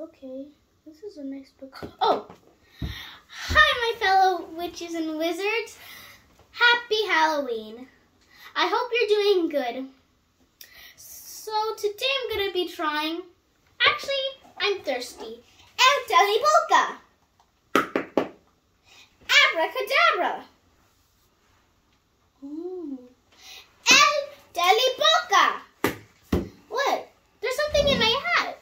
Okay, this is a nice book. Oh, hi, my fellow witches and wizards. Happy Halloween. I hope you're doing good. So today I'm gonna be trying. Actually, I'm thirsty. El Polka. Abracadabra. Ooh. El Polka. What? There's something in my hat.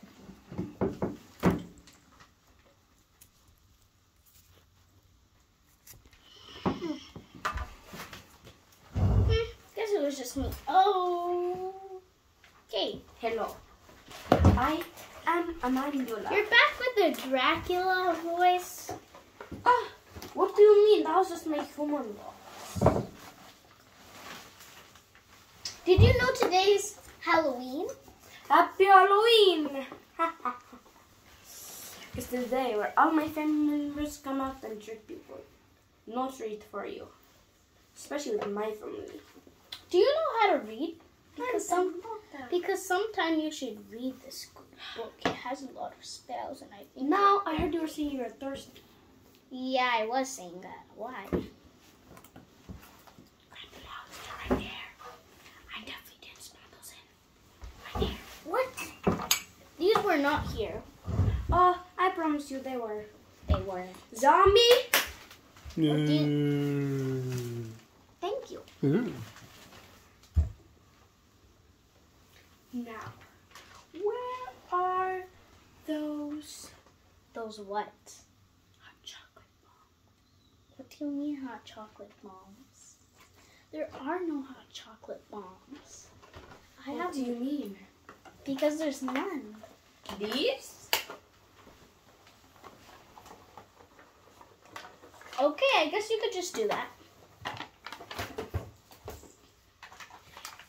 Hmm, guess it was just me. Oh. Okay. Hello. I am Amandula. You're back with the Dracula voice. Ah, what do you mean? That was just my human voice. Did you know today's Halloween? Happy Halloween! it's the day where all my family members come out and trick people. No treat for you. Especially with my family. Do you know how to read? Because some because sometime you should read this book. It has a lot of spells, and I think. Now I heard you were saying you were thirsty. Yeah, I was saying that. Why? Grab them out. They're right there. I definitely didn't those in. Right there. What? These were not here. Oh, I promise you they were. They were. Zombie! Thank you. Mm. Now, where are those Those what? hot chocolate balls? What do you mean hot chocolate bombs? There are no hot chocolate bombs. I What have do you mean? because there's none. These? Okay, I guess you could just do that.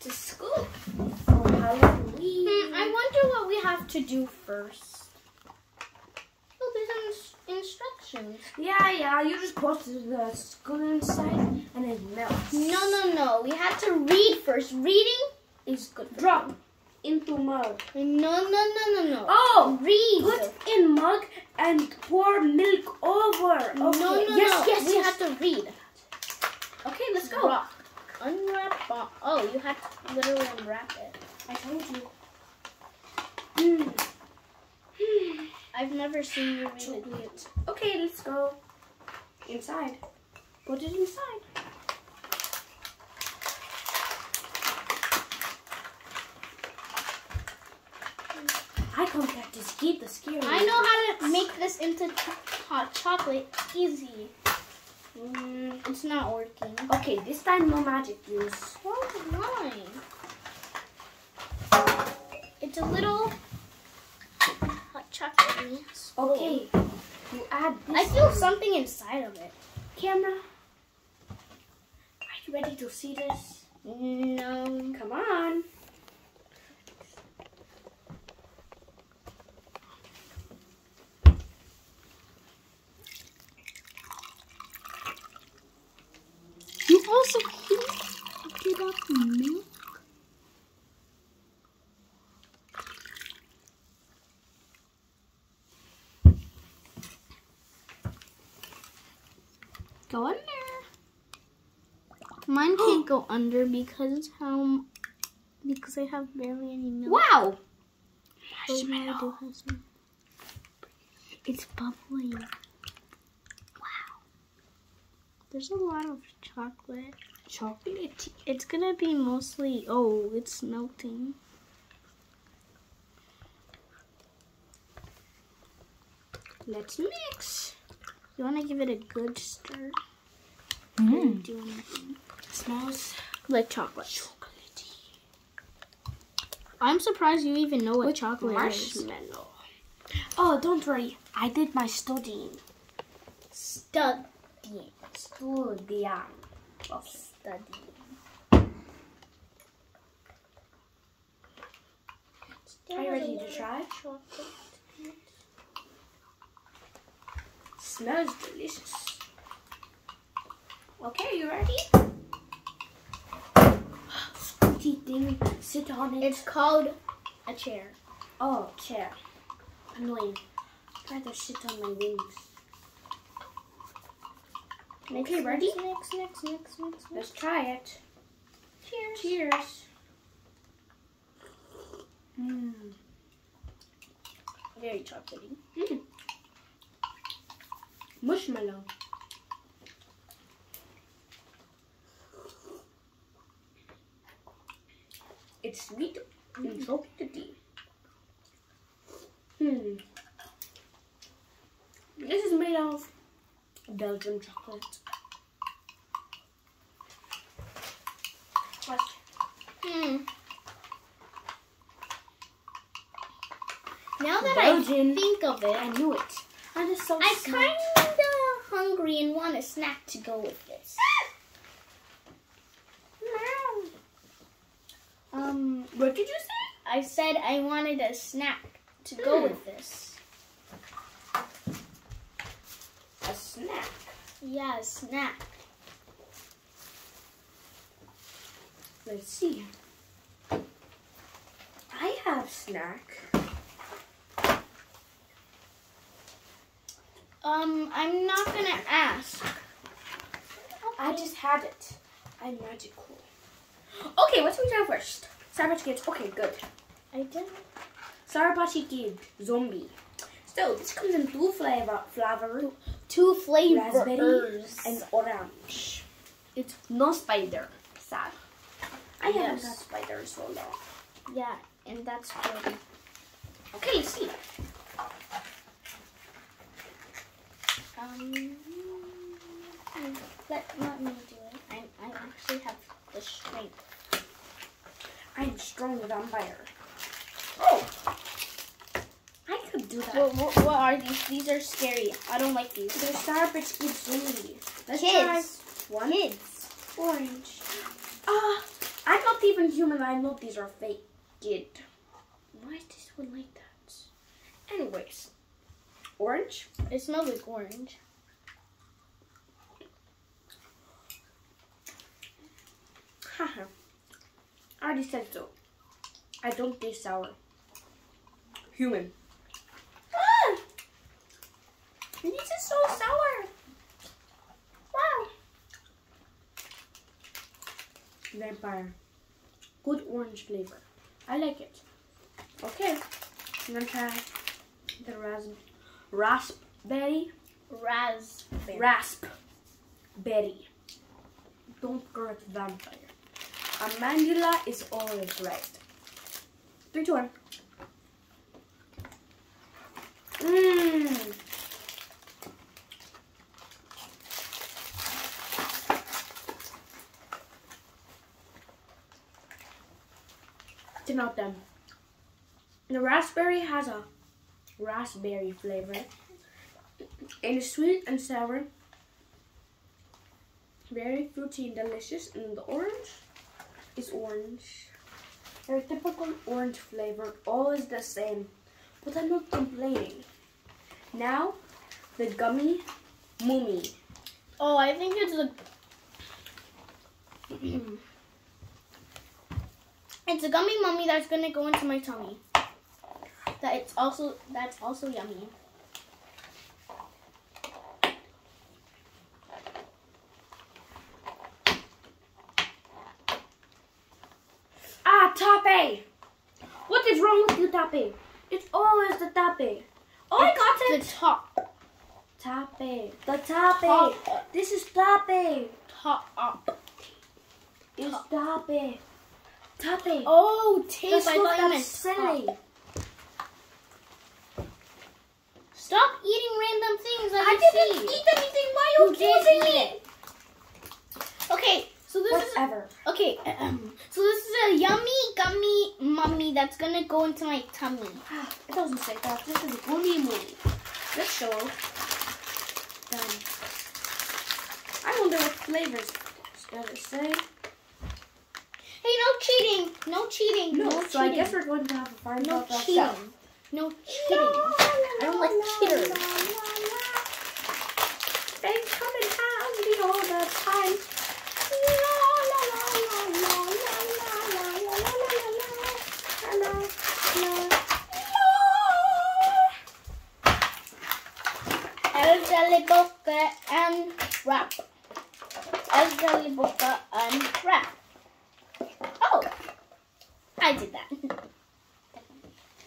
To school for Halloween. Hmm, I wonder what we have to do first. Oh, there's ins- Yeah, yeah, you just put the school inside and it melts. No, no, no. We have to read first. Reading is good. Drop into mug. No, no, no, no, no. Oh! read. Put in mug and pour milk over. Okay. No, no, yes, no. yes, we yes. have to read. Okay, let's go. Rock. Unwrap bomb. Oh, you have to literally unwrap it. I told you. Hmm. I've never seen you read it. Chocolate. Okay, let's go inside. Put it inside. Eye contact is key to scary. I know how to make this into hot chocolate easy. Mm, It's not working. okay, this time no magic use. Why? It's a little hot chocolate. Okay, you add this. I feel something inside of it. camera. Are you ready to see this? No. Come on. You also heated up milk? Go under. Mine can't go under because how because I have barely any milk. Wow. Oh, yeah, I do have some. It's bubbling. Wow. There's a lot of chocolate. Chocolate. It's gonna be mostly. Oh, it's melting. Let's mix. You wanna give it a good stir? Mm. Do anything. Smells Like chocolate. chocolatey. I'm surprised you even know what With chocolate is. marshmallow. Oh, don't worry. I did my studying. Studying. Studying. Studying. Are you ready to try? Chocolate. Smells delicious. Okay, you ready? Thing. Sit on it. It's called a chair. oh, chair. Annoying. I have sit on my wings. Next, Okay, ready? Next, next, next, next. Let's try it. Cheers. Cheers. Mmm. Very chocolatey. Mm. Marshmallow. It's sweet and chocolatey. Hmm. This is made of Belgian chocolate. What? Hmm. Now that Belgian. I think of it, I knew it. I'm just so I'm kind of hungry and want a snack to go with this. Um, What did you say? I said I wanted a snack to go Hmm. with this. A snack. Yeah, a snack. Let's see. I have snack. Um, I'm not gonna ask. I just had it. I'm magical. Okay, what should we try first? Savage Kids. Okay, good. I didn't. Sarabachi Kid. Zombie. So, this comes in two flavor, flavor Two flavors. raspberry and orange. It's no spider. Sad. I haven't had spider so long. Yeah, and that's good. Okay, let's see. Um, let, let me do it. I, I actually have the strength. I'm strong vampire. Oh! I could do that. What, what, what are these? These are scary. I don't like these. They're Starbucks Kid Zombie. Let's Kids. try one. Kids. Orange. Ah, I'm not even human. I know these are fake. Kid. Why is this one like that? Anyways, orange. It smells like orange. Haha. I already said so. I don't taste sour. Human. Ah! This is so sour. Wow. Vampire. Good orange flavor. I like it. Okay. I'm gonna try the ras raspberry. Raspberry. Raspberry. Don't correct vampire. Amandula is always right. Three, two, one. Mmm. Ten out of ten. The raspberry has a raspberry flavor. And it's sweet and sour. Very fruity and delicious. And the orange is orange. Very typical orange flavor. Always the same. But I'm not complaining. Now, the gummy mummy. Oh, I think it's a. it's a gummy mummy that's gonna go into my tummy. That it's also that's also yummy. Ah, tape! What is wrong with you, tape? It's always the tape. Oh, I got it! The top, Tape. The tape. Top. This is tape. top up. It's tape. Tape. Oh, tape! That's I thought you silly. top. Stop eating random things that I didn't see. eat anything. Why are You accusing me? it. Okay, so this is Whatever. okay. Um, so this is a yummy gummy mummy that's gonna go into my tummy. Ah, it doesn't say that. This is a gummy movie. Let's show. Done. I wonder what flavors does it say? Hey, no cheating! No cheating! No, so cheating! I guess we're going to have a find no out cheating! ourselves. No cheating! I don't like cheaters. They come in handy all the time. Jellyboka and wrap. S Jellyboka and wrap. Oh, I did that.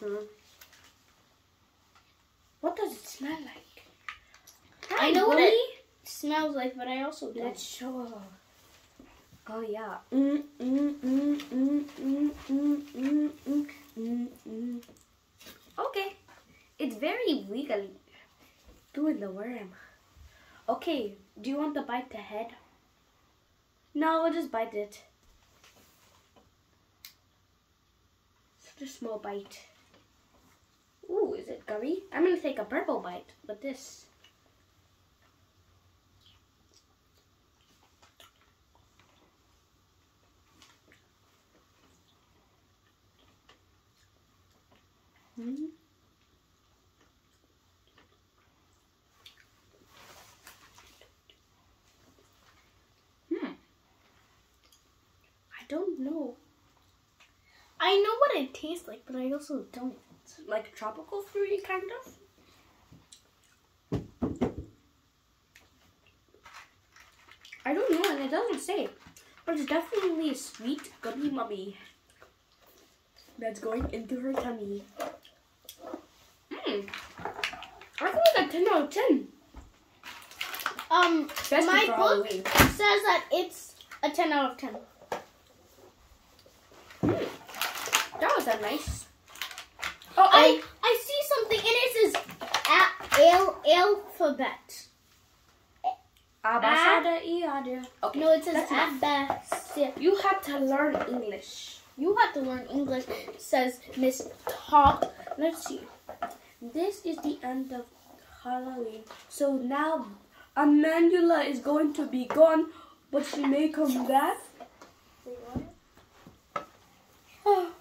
Hmm. What does it smell like? I know what it smells like, but I also don't. Let's show. Oh yeah. Mm, mm, mm, mm, mm, mm, mm, mm, mm, mm. Okay. It's very wiggly. Doing the worm. Okay. Do you want to bite the head? No, we'll just bite it. Such a small bite. Ooh, is it gummy? I'm gonna take a purple bite with this. Hmm. I don't know. I know what it tastes like, but I also don't. Like tropical fruity kind of? I don't know, and it doesn't say. But it's definitely a sweet gummy mummy that's going into her tummy. Mmm. I think it's a 10 out of 10. Um, Especially my book says that it's a 10 out of 10. Mm. That was a nice. Oh, oh, I I see something and it says a- al- alphabet. Abasada iada. Okay. No, it says that's You have to learn English. You have to learn English. Says Miss Talk. Let's see. This is the end of Halloween. So now Amandula is going to be gone, but she may come back. Oh,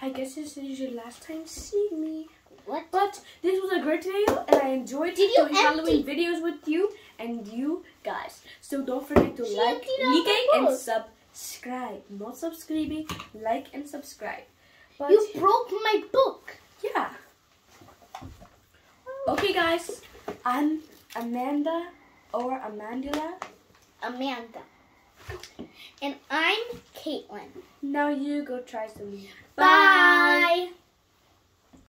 I guess this is your last time seeing me. What? But this was a great video, and I enjoyed Did doing Halloween videos with you and you guys. So don't forget to She like, like, and subscribe. Not subscribing, like and subscribe. But You broke my book. yeah. Okay, guys. I'm Amanda or Amandula. Amanda. And I'm Caitlin. Now you go try some. Bye.